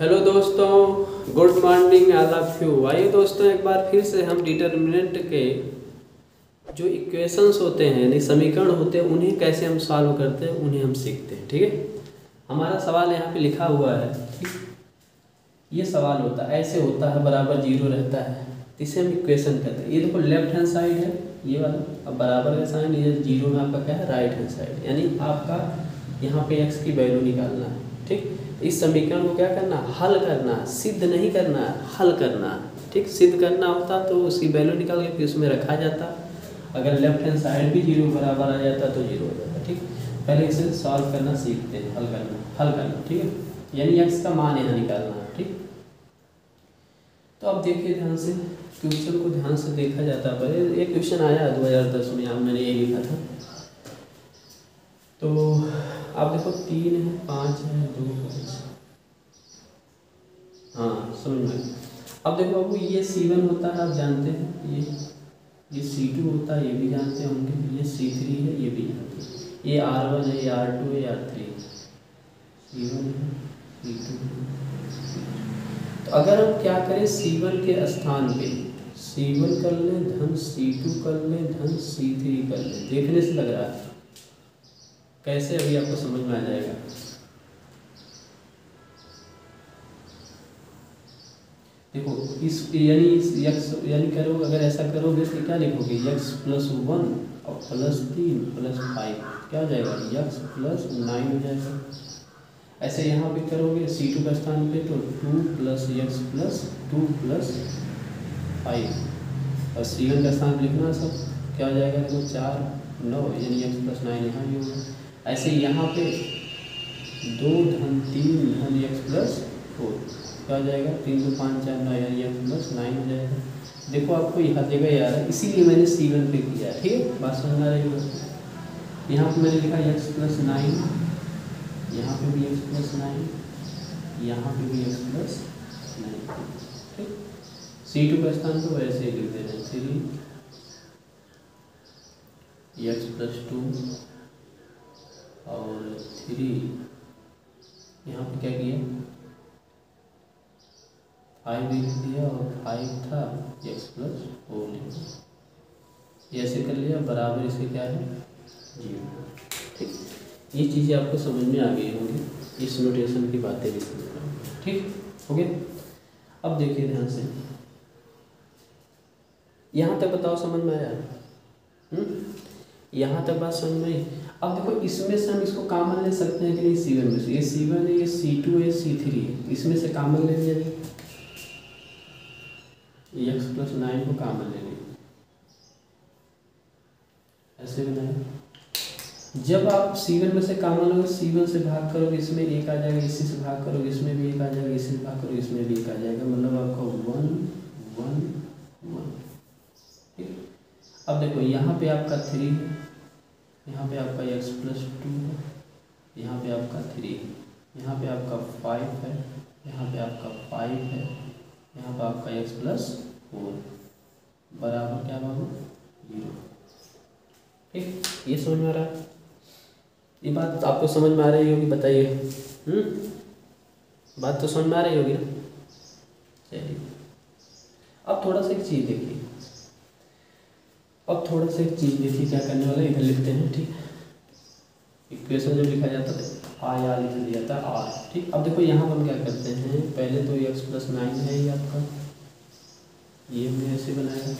Hello दोस्तों good morning I love you आइए दोस्तों, एक बार फिर से हम डिटर्मिनेंट के जो इक्वेशंस होते हैं, यानी समीकरण होते हैं, उन्हें कैसे हम सॉल्व करते हैं, उन्हें हम सीखते हैं, ठीक है? हमारा सवाल यहाँ पे लिखा हुआ है ये सवाल होता है, ऐसे होता है, बराबर ज़ीरो रहता है, इसे हम इक्वेशन कहते हैं। ये देखो लेफ़्ट हैंड साइड है, ये वाला, अब बराबर का साइन ये ज़ीरो में आपका क्या है राइट हैंड साइड यानी आपका यहाँ पे एक्स की वैल्यू निकालना है, ठीक? इस समीकरण को क्या करना? हल करना, सिद्ध नहीं करना, हल करना। ठीक, सिद्ध करना होता तो उसकी वैल्यू निकाल के फिर उसमें रखा जाता। अगर लेफ़्ट हैंड साइड भी ज़ीरो बराबर आ जाता तो ज़ीरो हो जाता, ठीक? पहले इसे सॉल्व करना सीखते हैं, हल करना हल करना, ठीक है? यानी एक्स का मान यहाँ निकालना है ठीक? तो अब देखिए ध्यान से क्वेश्चन को ध्यान से देखा जाता है। पहले एक क्वेश्चन आया दो हज़ार दस में आप मैंने ये लिखा था। तो आप देखो तीन है, पाँच है, दो है हाँ। समझ में अब देखो बाबू, ये सी वन होता है, आप जानते हैं, ये ये सी टू होता है, ये भी जानते होंगे, ये सी थ्री है, ये भी जानते हैं। ये आर वन है, ये आर टू है आर थ्री सी वन है सी टू है तो अगर हम क्या करें सी वन के स्थान पे सी वन कर लें, धन सी टू कर लें, धन सी थ्री कर लें, देखने से लग रहा है। कैसे अभी आपको समझ में आ जाएगा? देखो, इस, यानी यक्स यानी करोगे अगर ऐसा करोगे तो क्या लिखोगे? यक्स प्लस वन और प्लस तीन प्लस फाइव क्या हो जाएगा? यक्स प्लस नाइन हो जाएगा। ऐसे यहाँ पे करोगे सी टू का स्थान पे तो two plus x plus two plus five और सी वन का स्थान लिखना सब, क्या हो जाएगा? देखो, चार, नौ, यानी यक्स प्लस नाइन यहाँ भी होगा। ऐसे यहाँ पे दो धन, तीन धन एक्स प्लस फोर क्या हो जाएगा? तीन दो पाँच चार नौ, यानी एक्स प्लस नाइन हो जाएगा। देखो आपको यहाँ जगह याद है, इसीलिए मैंने सी वन पे किया ठीक है? बात समझ आ रही है यहाँ पे मैंने लिखा एक्स प्लस नाइन यहाँ पे भी एक्स प्लस नाइन यहाँ पे भी एक्स प्लस नाइन ठीक? सी टू का स्थान तो वैसे ही लिख देना थ्री एक्स प्लस टू और थ्री यहाँ पे क्या किया? फाइव लिख दिया और फाइव था एक्स प्लस फोर लिख दिया। ऐसे कर लिया, बराबर इसके क्या है? ज़ीरो ठीक। ये चीज़ें आपको समझ में आ गई होंगी। इस नोटेशन की बातें भी समझ में ठीक? हो गया अब देखिए ध्यान से। यहाँ तक बताओ, समझ में आया? यहाँ तक बात समझ में अब देखो, इसमें से हम इसको कामन ले सकते हैं कि नहीं सी वन में से। ये सी वन है, ये सी टू है सी थ्री है। इसमें से कॉमन ले लिया जाए एक्स प्लस नाइन को कॉमन ले लिया। ऐसे बनाया जब आप सी वन में से कॉमन लोगे सी वन से भाग करोगे, इसमें एक आ जाएगा, इसी से भाग करोगे, इसमें भी एक आ जाएगा, इसी से भाग करोगे, इसमें भी एक आ जाएगा। मतलब आपका वन वन वन अब देखो, यहाँ पे आपका थ्री है। यहाँ पे आपका एक्स प्लस टू है, यहाँ पे आपका थ्री है, यहाँ पे आपका फाइव है, यहाँ पे आपका फाइव है, यहाँ पे आपका एक्स प्लस फोर बराबर क्या बाबू? ज़ीरो ठीक, ये समझ में आ रहा है? ये बात आपको समझ में आ रही होगी, बताइए। बात तो समझ में आ रही होगी ना? चलिए। अब थोड़ा सा एक चीज़ देखिए। अब थोड़ा सा एक चीज़ देखिए क्या करने वाला इधर लिखते हैं, ठीक इक्वेशन जब लिखा जाता है आर या लिख दिया था आर ठीक? अब देखो, यहाँ पर हम क्या करते हैं, पहले तो एक्स प्लस नाइन है ये आपका। ये हमने ऐसे बनाया।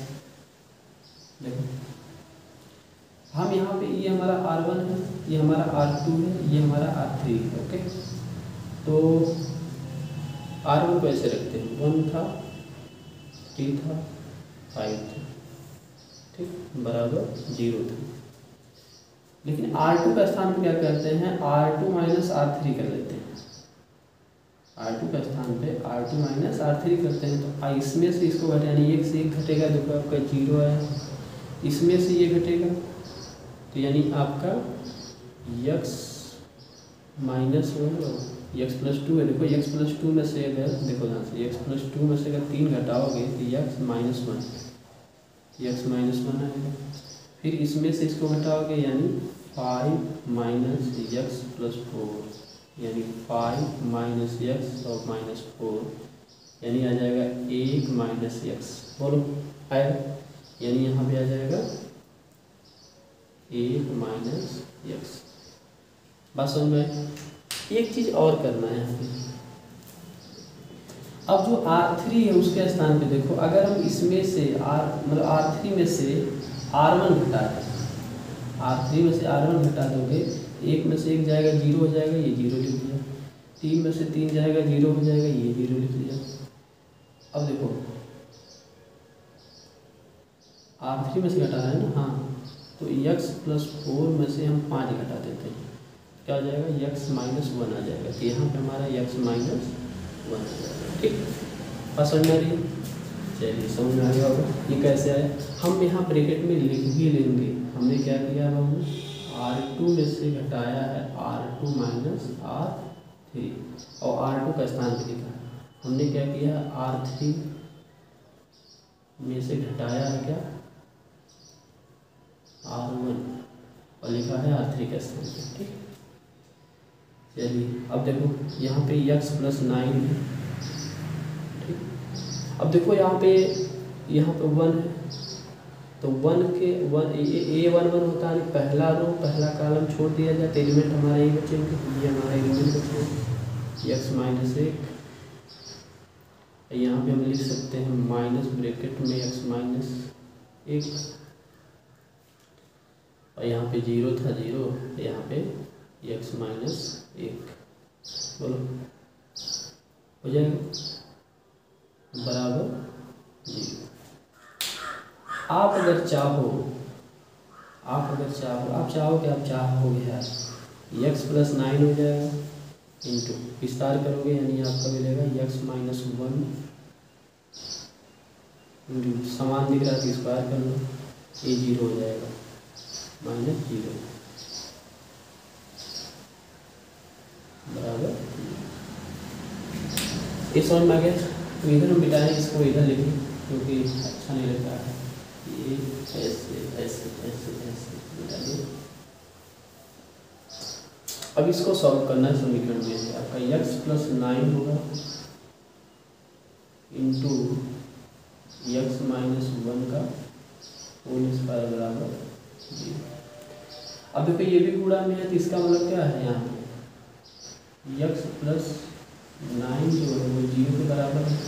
देखो। हम यहाँ पे, ये हमारा आर वन है, ये हमारा आर टू है, ये हमारा आर थ्री है ओके तो आर वन को ऐसे रखते हैं। वन था थ्री था फाइव था। ठीक? बराबर ज़ीरो था। लेकिन आर टू का स्थान क्या करते हैं? R two minus R three कर लेते हैं। आर टू का स्थान पे R two minus R three करते हैं तो इसमें से इसको घटे एक से एक घटेगा, देखो आपका ज़ीरो है इसमें से ये घटेगा तो यानी आपका x minus one x plus two है, देखो यक्स प्लस टू में से अगर, देखो ध्यान से, यक्स प्लस टू में से अगर तीन घटाओगे तो x minus one. X minus one आएगा फिर इसमें से इसको घटाओगे यानी five minus x plus four यानी फाइव माइनस एक्स और माइनस फोर यानी आ जाएगा एक माइनस एक्स बोलो आएगा यानी यहाँ पे आ जाएगा एक माइनस एक्स बात समझ में एक चीज़ और करना है यहाँ पे। अब जो आर थ्री है, उसके स्थान पे देखो, अगर हम इसमें से आर मतलब आर थ्री में से आर वन घटा दें आर थ्री में से आर वन घटा दोगे, एक में से एक जाएगा ज़ीरो हो जाएगा, ये ज़ीरो लिख दिया। तीन में से तीन जाएगा ज़ीरो हो जाएगा, ये ज़ीरो लिख दिया। अब देखो आर थ्री में से घटा रहे हैं ना हाँ तो यक्स प्लस फोर में से हम पाँच घटा देते हैं। क्या हो जाएगा? यक्स माइनस वन आ जाएगा तो यहाँ पे हमारा यक्स माइनस जाएगा ठीक चलिए, समझ में आ ये कैसे आया? हम यहाँ ब्रैकेट में लिख भी लेंगे। हमने क्या किया बाबू? आर टू में से घटाया है। R two minus R three और आर टू का स्थान पे लिखा हमने क्या किया? आर थ्री में से घटाया है क्या? आर वन और लिखा है आर थ्री का स्थान। ठीक चलिए अब देखो यहाँ पे यक्स प्लस नाइन है, ठीक? अब देखो यहाँ पे यहाँ पे वन है। तो वन के one a a one one होता है पहला रो पहला कॉलम छोड़ दिया जाए तो एलिमेंट हमारा ये बचेंगे ये हमारा एलिमेंट बचेगा। एक्स माइनस एक। यहाँ पे हम लिख सकते हैं माइनस ब्रैकेट में एक्स माइनस एक। और यहाँ पे ज़ीरो था ज़ीरो यहाँ पे एक्स माइनस एक। बोलो। हो जाएगा बराबर? ज़ीरो आप अगर चाहो, आप अगर चाहो, आप चाहो कि आप चाहोगे यार यक्स प्लस नाइन हो जाएगा। इंटू विस्तार करोगे, यानी आपका मिलेगा एक्स माइनस वन समान दिख रहा है स्क्वायर कर लो। ये ज़ीरो हो जाएगा। माइनस ज़ीरो बराबर। ये समझ में आ तो इधर हम बिटाएँ, इसको इधर लिखें, क्योंकि अच्छा नहीं लगता है। ये ऐसे ऐसे ऐसे ऐसे बिटाइए अब इसको सॉल्व करना है समीकरण में आपका यक्स प्लस नाइन होगा इंटू यक्स माइनस वन का होल स्क्वायर बराबर। अब देखो, ये भी कूड़ा में है तो इसका मतलब क्या है यहाँ? यक्स प्लस नाइन जो है वो ज़ीरो के बराबर है।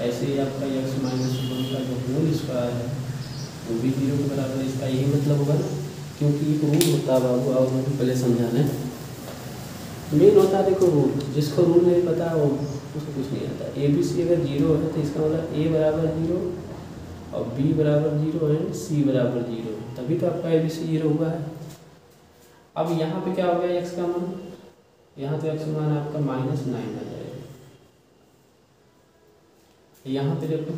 ऐसे ही आपका यक्स माइनस वन का जो होल स्क्वायर है, वो भी ज़ीरो के बराबर है। इसका यही मतलब होगा ना, क्योंकि एक रूल होता है बाबू और मुझे पहले समझा है मेन होता है देखो रूल जिसको रूल नहीं पता, वो उसको कुछ नहीं आता। ए बी सी अगर ज़ीरो है तो इसका मतलब ए बराबर ज़ीरो और बी बराबर ज़ीरो एंड सी बराबर ज़ीरो। तभी तो आपका ए बी सी ज़ीरो हुआ है। अब यहाँ पे क्या हो गया एक्स का मान? यहाँ तो एक्स मान आपका माइनस नाइन आ जाएगा। यहाँ पे देखो,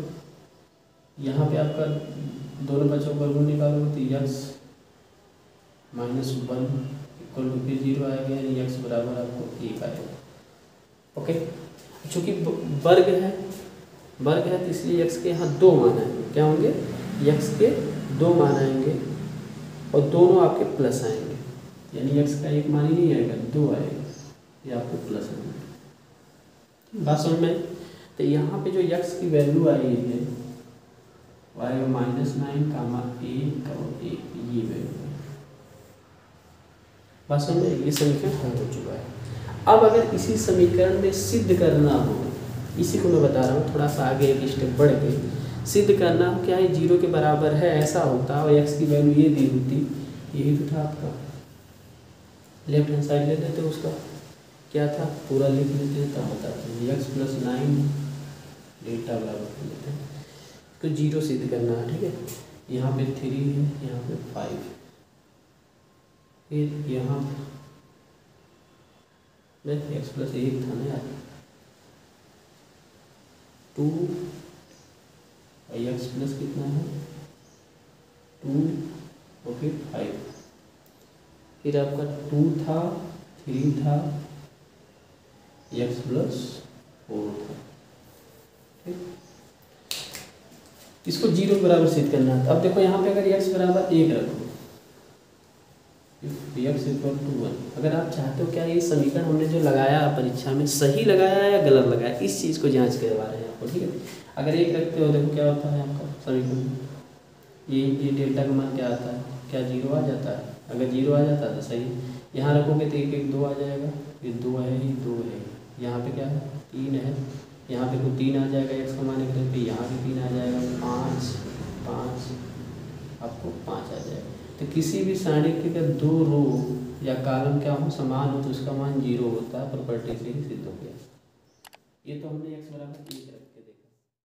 यहाँ पे आपका दोनों बच्चों का रूल निकालोगे तो x minus one equal to फिर ज़ीरो आएगा यानी यक्स बराबर आपको एक आएगा ओके चूँकि वर्ग है वर्ग है तो इसलिए यक्स के यहाँ दो मान आएँगे। क्या होंगे? यक्स के दो मान आएँगे और दोनों आपके प्लस आएँगे। यानी यक्स का एक मान ही नहीं आएगा, दो आएगा। ये आपको प्लस बात समझ में तो यहाँ पे जो यक्स की वैल्यू आई है वो आएगा माइनस नाइन कामा एक और एक ये वैल्यू बात समझ में ये समीकरण हल हो चुका है। अब अगर इसी समीकरण में सिद्ध करना हो, इसी को मैं बता रहा हूँ, थोड़ा सा आगे एक स्टेप बढ़ के, सिद्ध करना हो, क्या है ज़ीरो के बराबर है, ऐसा होता, और एक्स की वैल्यू ये दी होती, यही तो था आपका। लेफ़्ट हैंड साइड ले लेते उसका। क्या था? पूरा लिख लेते हैं, तब बताते हैं। एक्स प्लस नाइन डेल्टा बराबर कर लेते हैं। तो ज़ीरो सिद्ध करना है, ठीक है? यहाँ पे थ्री है, यहाँ पे फाइव फिर यहाँ एक्स प्लस एक था ना यार। टू एक्स प्लस कितना है? टू और फिर फाइव फिर आपका टू था थ्री था एक्स प्लस फोर था ठीक इसको ज़ीरो बराबर सिद्ध करना है। अब देखो यहाँ पे अगर एक्स बराबर एक रखो एक्स इक्वल टू वन अगर आप चाहते हो क्या ये समीकरण हमने जो लगाया परीक्षा में, सही लगाया या गलत लगाया, इस चीज़ को जाँच करवा रहे हैं आपको ठीक है? अगर एक रखते हो, देखो क्या होता है आपका समीकरण ये ये डेल्टा का मान क्या आता है? क्या ज़ीरो आ जाता है? अगर ज़ीरो आ जाता है तो सही। यहाँ रखोगे तो एक एक, दो आ जाएगा, ये दो है ये दो है यहाँ पे क्या है तीन है। यहाँ पे कोई तीन आ जाएगा एक्स का मान निकले पे यहाँ भी तीन आ जाएगा, पाँच पाँच, आपको पाँच आ जाएगा। तो किसी भी सारणी के अगर दो रो या कालम क्या हो, समान हो तो उसका मान ज़ीरो होता है प्रॉपर्टी से ही सिद्ध हो गया। ये तो हमने एक्स बराबर एक रखा